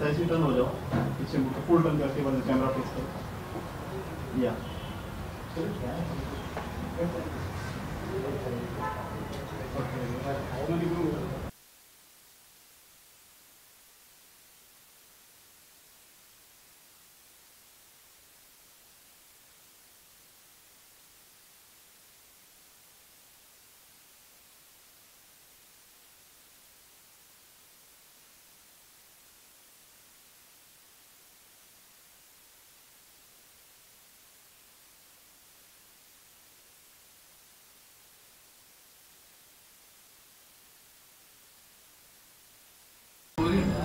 तो ऐसे टर्न हो जाओ। पीछे मुड़ फुल टर्न करके बाद कैमरा फेस करो। या।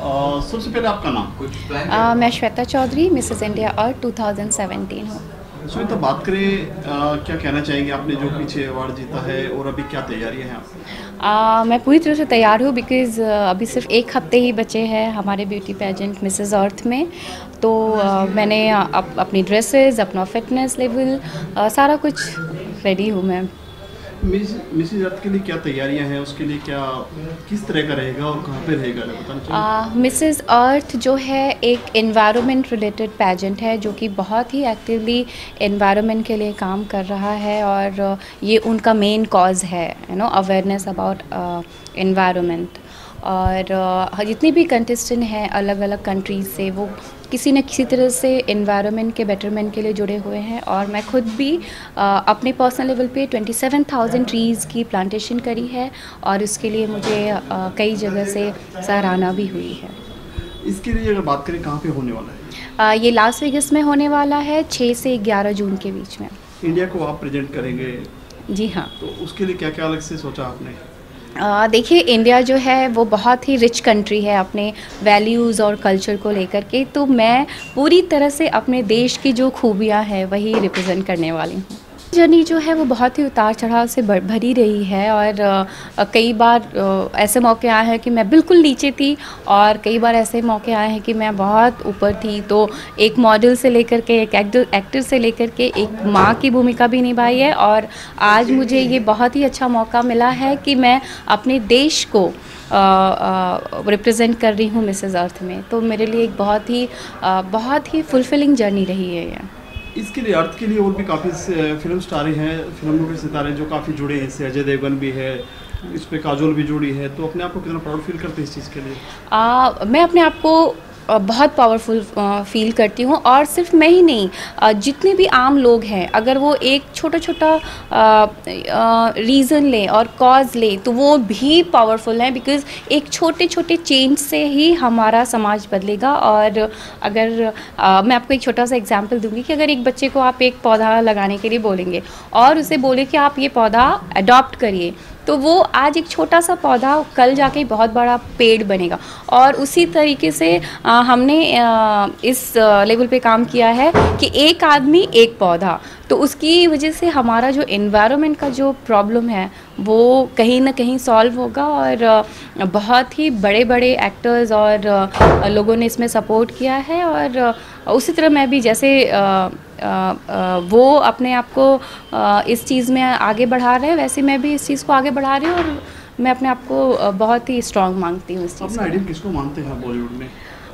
सबसे पहले आपका नाम? कुछ प्लान मैं श्वेता चौधरी मिसेस इंडिया और 2017 हूँ। सुनीता बात करें अ, क्या कहना चाहेंगे आपने जो पीछे अवार्ड जीता है और अभी क्या तैयारियाँ हैं आपकी Uh, मैं पूरी तरह से तैयार हूँ बिकॉज़ अभी सिर्फ़ एक हफ़्ते ही बचे हैं हमारे ब्यूटी पेजेंट मिसेस अर्थ में। तो uh, मैंने अप, अपनी ड्रेसेस अपना फिटनेस लेवल सारा कुछ रेडी हूँ मैं। मिसिज अर्थ के लिए क्या तैयारियाँ हैं? उसके लिए क्या, किस तरह का रहेगा और कहाँ पे रहेगा? मिसेस अर्थ जो है, एक इन्वायरमेंट रिलेटेड पैजेंट है, जो कि बहुत ही एक्टिवली इन्वायरमेंट के लिए काम कर रहा है और ये उनका मेन कॉज है you know awareness about environment और जितने भी कंटेस्टेंट हैं अलग अलग कंट्रीज़ से वो किसी न किसी तरह से इन्वायरमेंट के बेटरमेंट के लिए जुड़े हुए हैं और मैं खुद भी uh, अपने पर्सनल लेवल पे 27,000 ट्रीज़ की प्लांटेशन करी है और उसके लिए मुझे uh, कई जगह से सराहना भी हुई है। इसके लिए अगर बात करें कहाँ पे होने वाला है? uh, ये लास वेगस में होने वाला है 6 से 11 जून के बीच में। इंडिया को आप प्रेजेंट करेंगे? जी हाँ। तो उसके लिए क्या क्या अलग से सोचा आपने? आ, देखिए इंडिया जो है, वो बहुत ही रिच कंट्री है अपने वैल्यूज़ और कल्चर को लेकर के। तो मैं पूरी तरह से अपने देश की जो खूबियाँ हैं, वही रिप्रेजेंट करने वाली हूँ। जर्नी जो है वो बहुत ही उतार चढ़ाव से भरी रही है और कई बार ऐसे मौके आए हैं कि मैं बिल्कुल नीचे थी और कई बार ऐसे मौके आए हैं कि मैं बहुत ऊपर थी। तो एक मॉडल से लेकर के एक एक्टर एक्टर से लेकर के एक माँ की भूमिका भी निभाई है और आज मुझे ये बहुत ही अच्छा मौका मिला है कि मैं अपने देश को रिप्रेजेंट कर रही हूँ मिसेज़ अर्थ में। तो मेरे लिए एक बहुत ही अ, बहुत ही फुलफिलिंग जर्नी रही है ये। इसके लिए अर्थ के लिए और भी काफ़ी फ़िल्म स्टारे हैं फ़िल्मों के सितारे जो काफ़ी जुड़े हैं इससे अजय देवगन भी है इस पर काजोल भी जुड़ी है तो अपने आप को कितना प्राउड फील करते हैं इस चीज़ के लिए? आ, मैं अपने आप को बहुत पावरफुल फील करती हूँ और सिर्फ़ मैं ही नहीं जितने भी आम लोग हैं अगर वो एक छोटा छोटा रीज़न लें और कॉज लें तो वो भी पावरफुल हैं बिकॉज़ एक छोटे छोटे चेंज से ही हमारा समाज बदलेगा और अगर अ, मैं आपको एक छोटा सा एग्जांपल दूँगी कि अगर एक बच्चे को आप एक पौधा लगाने के लिए बोलेंगे और उसे बोले कि आप ये पौधा अडॉप्ट करिए तो वो आज एक छोटा सा पौधा कल जाके बहुत बड़ा पेड़ बनेगा। और उसी तरीके से अ, हमने अ, इस लेवल पे काम किया है कि एक आदमी एक पौधा। तो उसकी वजह से हमारा जो इन्वायरमेंट का जो प्रॉब्लम है वो कहीं ना कहीं सॉल्व होगा और बहुत ही बड़े बड़े एक्टर्स और लोगों ने इसमें सपोर्ट किया है। और उसी तरह मैं भी जैसे वो अपने आप को इस चीज़ में आगे बढ़ा रहे हैं। वैसे मैं भी इस चीज़ को आगे बढ़ा रही हूँ और मैं अपने आप को बहुत ही स्ट्रांग मांगती हूँ इस चीज़ को। में किसको मानते हैं बॉलीवुड में?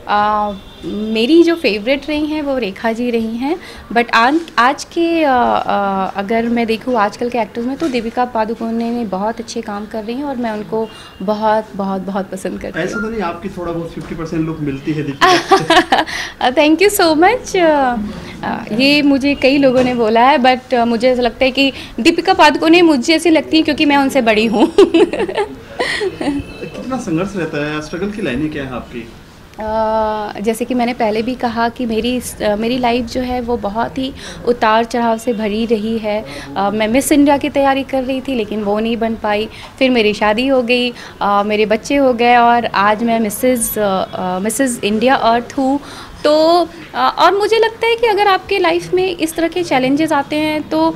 आ, मेरी जो फेवरेट रही हैं वो रेखा जी रही हैं। बट आज आज के आ, आ, अगर मैं देखूँ आजकल के एक्टर्स में तो दीपिका पादुकोण ने बहुत अच्छे काम कर रही हैं और मैं उनको बहुत बहुत बहुत पसंद करती ऐसा हूँ तो नहीं आपकी थोड़ा बहुत फिफ्टी परसेंट लुक मिलती है थैंक यू सो मच ये मुझे कई लोगों ने बोला है बट मुझे ऐसा लगता है कि दीपिका पादुकोण मुझे ऐसी लगती है क्योंकि मैं उनसे बड़ी हूँ। कितना संघर्ष रहता है? स्ट्रगल की लाइनें क्या है आपकी? जैसे कि मैंने पहले भी कहा कि मेरी मेरी लाइफ जो है वो बहुत ही उतार चढ़ाव से भरी रही है। मैं मिस इंडिया की तैयारी कर रही थी, लेकिन वो नहीं बन पाई। फिर मेरी शादी हो गई मेरे बच्चे हो गए और आज मैं मिसेस मिसेस इंडिया अर्थ हूँ। तो और मुझे लगता है कि अगर आपके लाइफ में इस तरह के चैलेंजेस आते हैं तो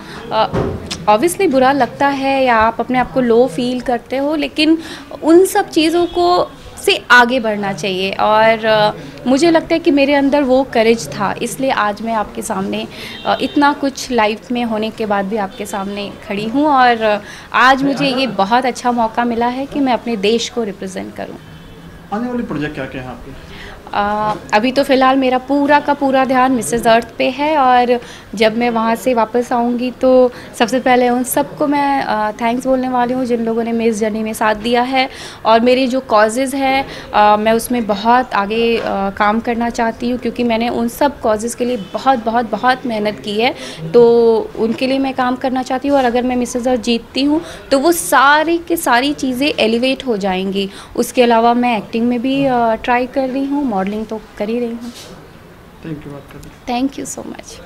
ऑब्वियसली बुरा लगता है या आप अपने आप को लो फील करते हो, लेकिन उन सब चीज़ों को सबसे आगे बढ़ना चाहिए। और मुझे लगता है कि मेरे अंदर वो करेज था इसलिए आज मैं आपके सामने इतना कुछ लाइफ में होने के बाद भी आपके सामने खड़ी हूँ। और आज मुझे ये बहुत अच्छा मौका मिला है कि मैं अपने देश को रिप्रेजेंट करूँ। आने वाले प्रोजेक्ट क्या क्या हैं आपके? आ, अभी तो फ़िलहाल मेरा पूरा का पूरा ध्यान मिसेज़ अर्थ पे है और जब मैं वहाँ से वापस आऊँगी तो सबसे पहले उन सबको मैं थैंक्स बोलने वाली हूँ जिन लोगों ने मेरी इस जर्नी में साथ दिया है और मेरी जो कॉजेज़ हैं आ, मैं उसमें बहुत आगे आ, काम करना चाहती हूँ क्योंकि मैंने उन सब कॉजेज़ के लिए बहुत बहुत बहुत मेहनत की है। तो उनके लिए मैं काम करना चाहती हूँ और अगर मैं मिसेज़ अर्थ जीतती हूँ तो वो सारी की सारी चीज़ें एलिवेट हो जाएँगी। उसके अलावा मैं एक्टिंग में भी ट्राई कर रही हूँ मॉडलिंग तो कर ही रही हूँ। Thank you thank you so much